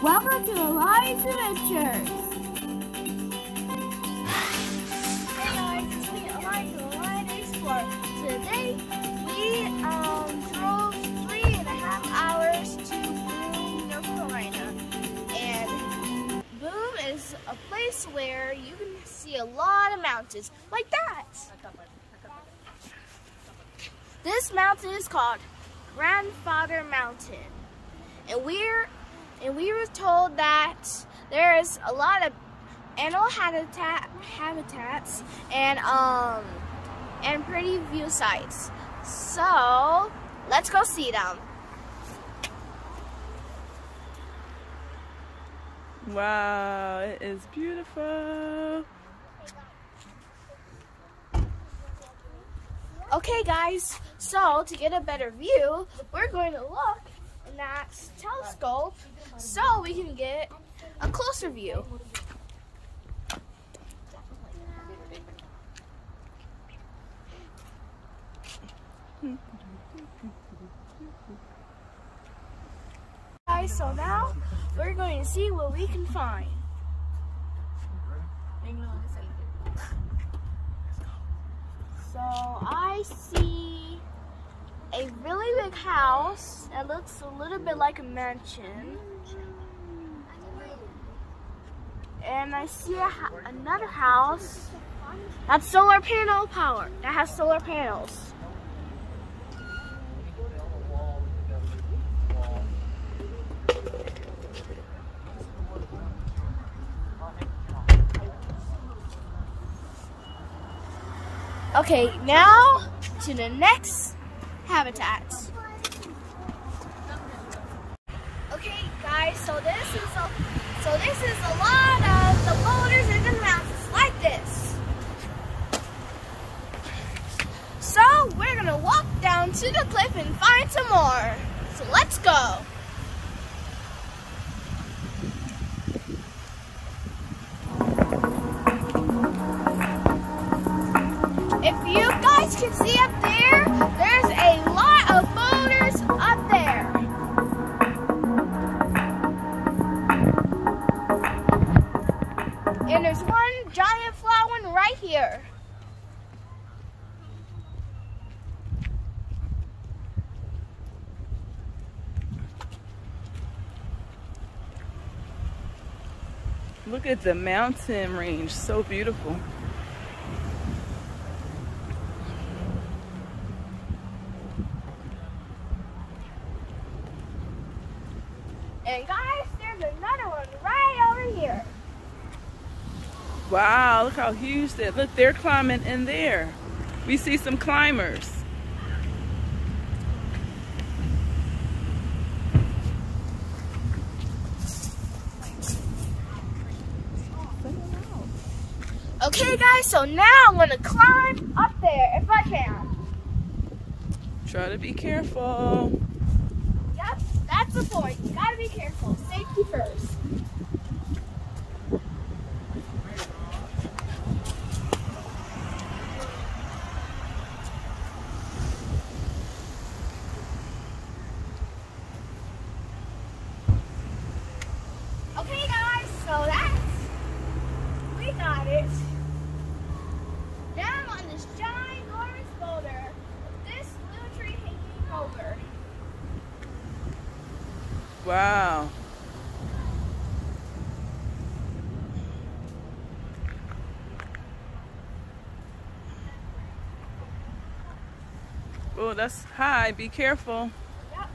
Welcome to Alani's Adventures. Hey guys, it's me, Alani, Alani's Explorer. Today, we um, drove three and a half hours to Boone, North Carolina. And Boone is a place where you can see a lot of mountains, like that. This mountain is called Grandfather Mountain. And we're and we were told that there is a lot of animal habitat habitats and um and pretty view sites. So let's go see them. Wow, it is beautiful. Okay guys, so to get a better view, we're going to look that telescope so we can get a closer view. Guys, so now we're going to see what we can find. So I see a really big house that looks a little bit like a mansion. And I see a, another house that's solar panel power. That has solar panels. Okay, now to the next habitat. Okay, guys, so this is a so this is a lot of the boulders in the mountains like this. So we're gonna walk down to the cliff and find some more. So let's go. If you guys can see up there, Look at the mountain range, so beautiful. And guys, there's another one right over here. Wow, look how huge that. Look, they're climbing in there. We see some climbers. Okay guys, so now I'm gonna climb up there if I can. Try to be careful. Yep, that's the point. You gotta be careful. Safety first. Okay guys, so that's we got it. Down on this giant enormous boulder, this blue tree hanging over. Wow. Oh, that's high. Be careful. Yep.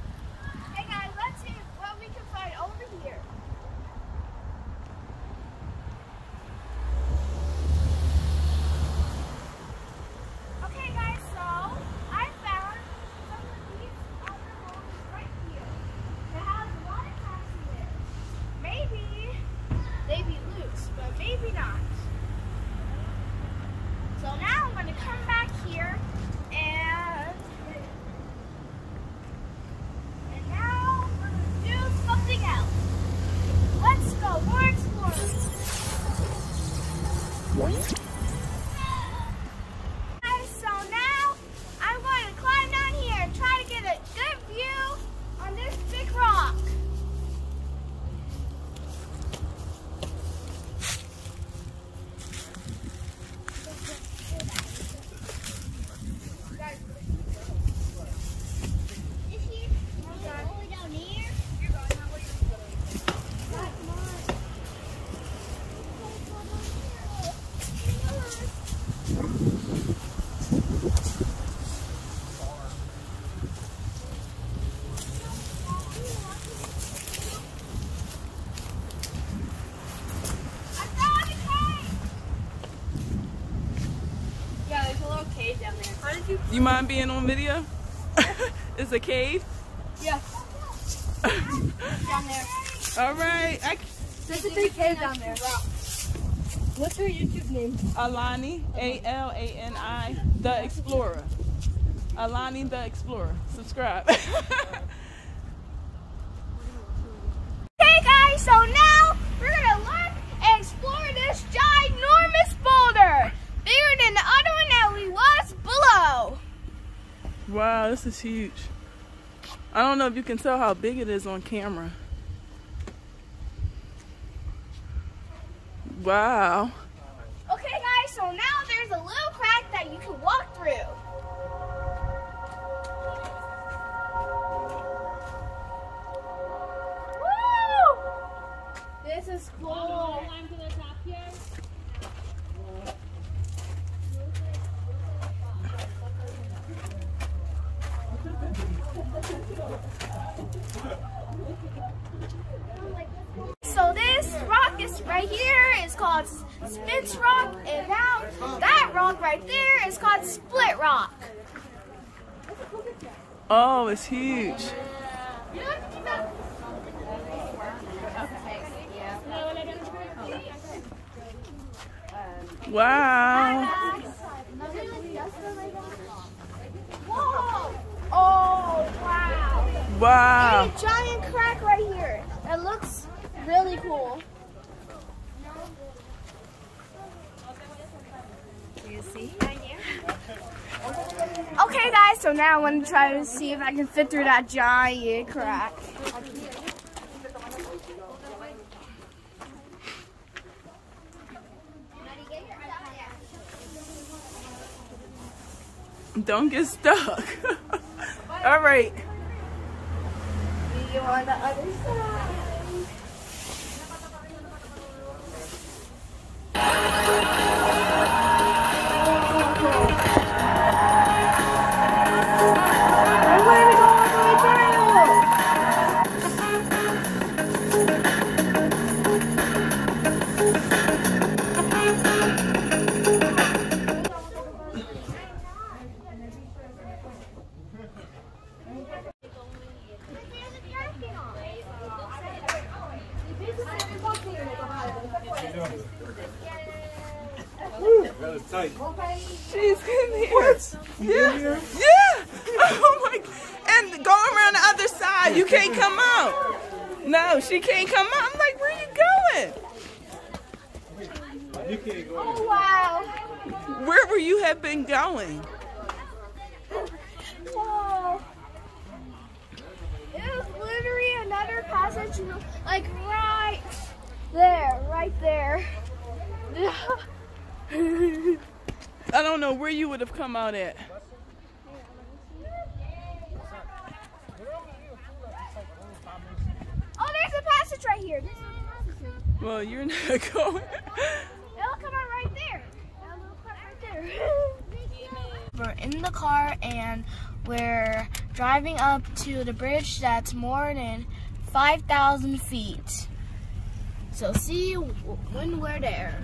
Hey guys, let's see what we can find over here. Okay guys, so I found some of these other boulders right here. That has a lot of cracks in there. Maybe they be loose, but maybe not. So now I'm gonna come back here and You mind being on video? it's a cave? Yeah. down there. All right. I, There's a big cave down there. What's her YouTube name? Alani, A-L-A-N-I, The Explorer. Alani The Explorer. Subscribe. Okay guys, so now we're gonna look and explore this ginormous boulder. Bigger than the other one that we was below. Wow, this is huge. I don't know if you can tell how big it is on camera. Wow. Okay guys, so now there's a little crack that you can walk through. Woo! This is cool. So this rock is right here is called Spitz Rock, and now that rock right there is called Split Rock. Oh, it's huge. Wow. Whoa! Oh wow! Wow. A giant crack right here. It looks really cool. Okay guys, so now I want to try to see if I can fit through that giant crack. Don't get stuck. All right. You on the other side. She's in here. Yeah. Yeah. Oh my. And go around the other side. You can't come out. No, she can't come out. I'm like, where are you going? Oh wow. Where were you have been going? Whoa. It was literally another passage, like right there, right there. I don't know where you would have come out at. Oh, there's a passage right here. Passage. Well, you're not going. It'll come out right there. That little part right there. We're in the car and we're driving up to the bridge that's more than 5,000 feet. So see you when we're there.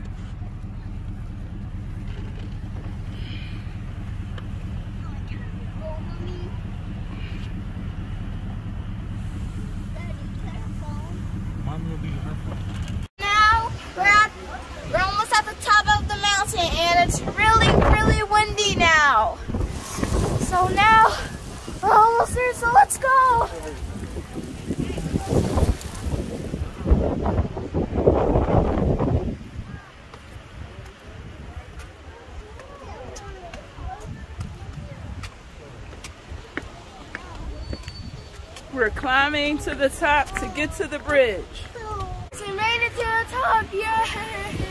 Now we're at we're almost at the top of the mountain and it's really really windy now. So now we're almost there, so let's go. We're climbing to the top to get to the bridge. We made it to the top, yay!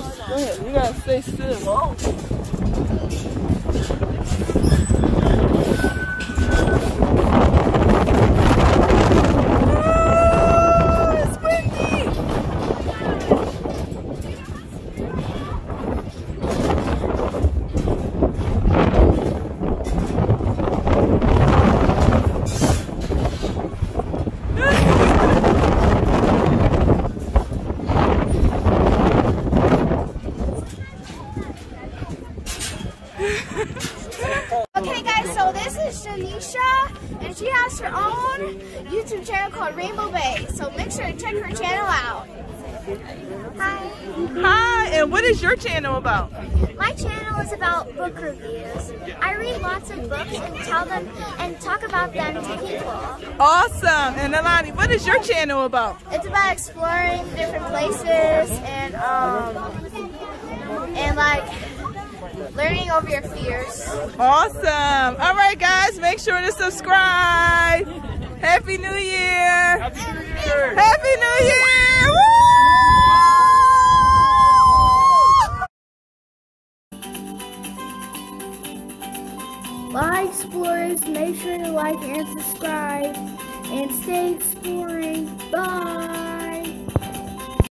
gotta. You gotta stay still. Whoa. Check her channel out. Hi. Hi, and what is your channel about? My channel is about book reviews. I read lots of books and tell them and talk about them to people. Awesome. And Alani, what is your channel about? It's about exploring different places and um and like learning over your fears. Awesome. All right, guys, make sure to subscribe. Happy New Year. Happy New Year. Happy New Year. Woo! Bye, explorers. Make sure to like and subscribe. And stay exploring. Bye.